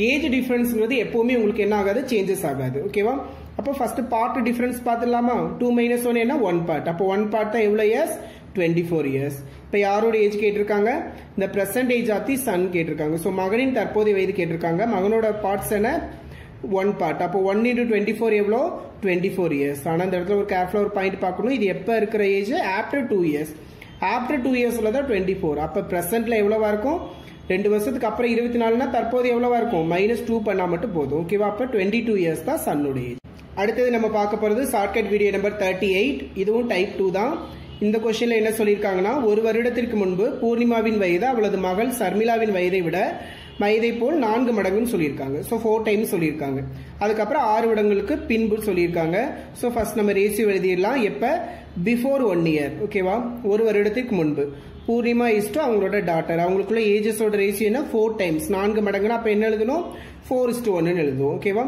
ஏஜ் டிஃபரன்ஸ்ங்கிறது எப்பவுமே உங்களுக்கு என்ன ஆகாது? சேஞ்சஸ் ஆகாது. ஓகேவா அப்போ ஃபர்ஸ்ட் பார்ட் டிஃபரன்ஸ் பார்த்துடலாமா? டூ மைனஸ் ஒன் என்ன ஒன் பார்ட் அப்போ ஒன் பார்ட் தான் எவ்வளோ இயர்ஸ் டுவெண்ட்டி ஃபோர் இயர்ஸ் இப்போ யாரோட ஏஜ் கேட்டிருக்காங்க? இந்த present age of the son கேட்டிருக்காங்க. ஸோ மகனின் தற்போதைய வயது கேட்டிருக்காங்க. மகனோட பார்ட்ஸ் என்ன? ஒன் பார்ட் அப்போ ஒன் இன்டூ டுவெண்ட்டி ஃபோர் எவ்வளோ? டுவெண்ட்டி ஃபோர் இயர்ஸ் ஆனால் இந்த இடத்துல ஒரு கேர்ஃபுல்லாக ஒரு பாயிண்ட் பார்க்கணும். இது எப்போ இருக்கிற age after two years after two இயர்ஸில் தான் டுவெண்ட்டி ஃபோர் அப்போ ப்ரெசென்ட்டில் எவ்வளவா இருக்கும்? ரெண்டு வருஷத்துக்கு அப்புறம் இருபத்தி நாலுனா தற்போது எவ்வளோவா இருக்கும்? மைனஸ் டூ பண்ணால் மட்டும் போதும். ஓகேவா அப்போ டுவெண்ட்டி டூ இயர்ஸ் தான் சன்னோட ஏஜ் அடுத்தது நம்ம பார்க்க போகிறது shortcut video number thirty eight இதுவும் டைப் டூ தான். இந்த கொஸ்டின்ல என்ன சொல்லியிருக்காங்கன்னா ஒரு வருடத்திற்கு முன்பு பூர்ணிமாவின் வயது அவளது மகள் சர்மிளாவின் வயதை விட வயதை போல் நான்கு மடங்குன்னு சொல்லியிருக்காங்க. ஸோ ஃபோர் டைம்ஸ் சொல்லியிருக்காங்க. அதுக்கப்புறம் ஆறு வருடங்களுக்கு பின்பு சொல்லியிருக்காங்க. ஸோ ஃபர்ஸ்ட் நம்ம ரேசியோ எழுதிடலாம். எப்போ? பிஃபோர் ஒன் இயர் ஓகேவா ஒரு வருடத்திற்கு முன்பு. பூர்ணிமா இஸ்டு அவங்களோட டாட்டர் அவங்களுக்குள்ள ஏஜஸோட ரேசியோ ஃபோர் டைம்ஸ் நான்கு மடங்குனா அப்போ என்ன எழுதணும்? ஃபோர் இஸ்டு ஒன்னு எழுதுவோம். ஓகேவா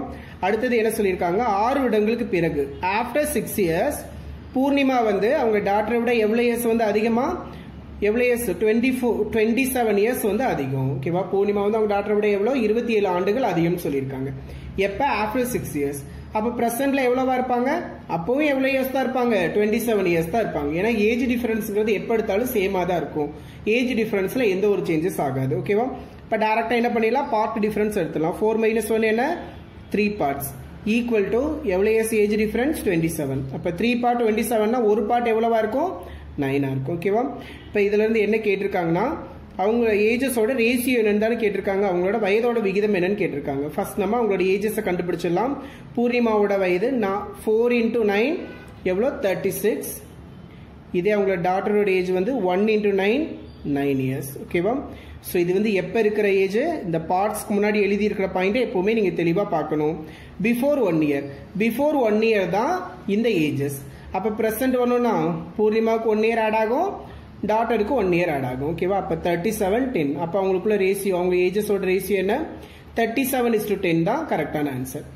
அடுத்தது என்ன சொல்லியிருக்காங்க? ஆறு வருடங்களுக்கு பிறகு ஆஃப்டர் சிக்ஸ் இயர்ஸ் பூர்ணிமா வந்து அவங்க டாக்டரை விட எவ்வளோ இயர்ஸ் வந்து அதிகமாக எவ்வளோ years twenty four twenty seven years வந்து அதிகம். ஓகேவா பூர்ணிமா வந்து அவங்க டாக்டரை விட எவ்வளோ இருபத்தி ஏழு ஆண்டுகள் அதிகம்னு சொல்லியிருக்காங்க. எப்போ? ஆஃப்டர் சிக்ஸ் இயர்ஸ் அப்போ ப்ரெசென்ட்ல எவ்வளோவா இருப்பாங்க? அப்பவும் எவ்வளோ இயர்ஸ் தான் இருப்பாங்க? டுவெண்ட்டி செவன் இயர்ஸ் தான் இருப்பாங்க. ஏன்னா ஏஜ் டிஃபரன்ஸ்ங்கிறது எப்போ எடுத்தாலும் சேமாக தான் இருக்கும். ஏஜ் டிஃபரன்ஸில் எந்த ஒரு சேஞ்சஸ் ஆகாது. ஓகேவா இப்போ டேரெக்டாக என்ன பண்ணிடலாம்? பார்ட் டிஃபரன்ஸ் எடுத்துலாம் ஃபோர் மைனஸ் ஒன் என்ன? த்ரீ பார்ட்ஸ் ஈக்குவல் டு எவ்வளோ years age difference twenty seven அப்போ த்ரீ பார்ட் டுவெண்ட்டி செவன்னா ஒரு பார்ட் எவ்வளோவா இருக்கும் நைனாக இருக்கும். ஓகேவா இப்போ இதுலேருந்து என்ன கேட்டிருக்காங்கன்னா அவங்க ஏஜஸோட ரேசியோ என்னன்னு கேட்டிருக்காங்க. அவங்களோட வயதோட விகிதம் என்னன்னு கேட்டிருக்காங்க. ஃபர்ஸ்ட் நம்ம அவங்களோட ஏஜஸை கண்டுபிடிச்சிடலாம். பூர்ணிமாவோட வயது நான் ஃபோர் இன்டூ நைன் எவ்வளோ தேர்ட்டி சிக்ஸ் இதே அவங்களோட டாட்டரோட ஏஜ் வந்து one into nine nine years ஓகேவா ஸோ இது வந்து எப்போ இருக்கிற ஏஜ் இந்த பார்ட்ஸ்க்கு முன்னாடி எழுதி இருக்கிற பாயிண்ட்டை எப்போவுமே நீங்கள் தெளிவாக பார்க்கணும். Before one year before one year தான் இந்த ஏஜஸ் அப்போ ப்ரெசென்ட் வரணும்னா பூர்ணிமாவுக்கு ஒன் இயர் ஆட் ஆகும் டாட்டருக்கு ஒன் இயர் ஆட் ஆகும். ஓகேவா அப்போ தேர்ட்டி செவன் டென் அப்போ அவங்களுக்குள்ள ரேசியோ அவங்க ஏஜஸோட ரேசியோ என்ன? Thirty seven is to ten தான் கரெக்டான ஆன்சர்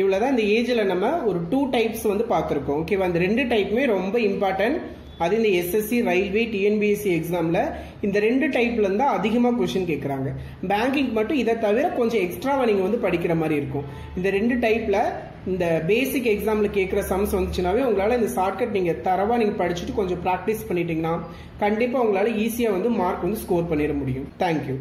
இவ்வளோதான் இந்த ஏஜில் நம்ம ஒரு டூ டைப்ஸ் வந்து பார்த்துருக்கோம். ஓகேவா அந்த ரெண்டு டைப்புமே ரொம்ப இம்பார்ட்டன்ட் அது இந்த எஸ்எஸ்சி ரயில்வே டிஎன்பிஎஸ்சி எக்ஸாமில் இந்த ரெண்டு டைப்ல இருந்தா அதிகமாக கொஷின் கேட்குறாங்க பேங்கிங் மட்டும் இதை தவிர கொஞ்சம் எக்ஸ்ட்ராவாக நீங்கள் வந்து படிக்கிற மாதிரி இருக்கும். இந்த ரெண்டு டைப்ல இந்த பேசிக் எக்ஸாமில் கேட்குற சம்ஸ் வந்துச்சுனாவே உங்களால் இந்த ஷார்ட்கட் நீங்கள் தரவாக நீங்கள் படிச்சுட்டு கொஞ்சம் ப்ராக்டிஸ் பண்ணிட்டீங்கன்னா கண்டிப்பாக உங்களால் ஈஸியாக வந்து மார்க் வந்து ஸ்கோர் பண்ணிட முடியும். தேங்க்யூ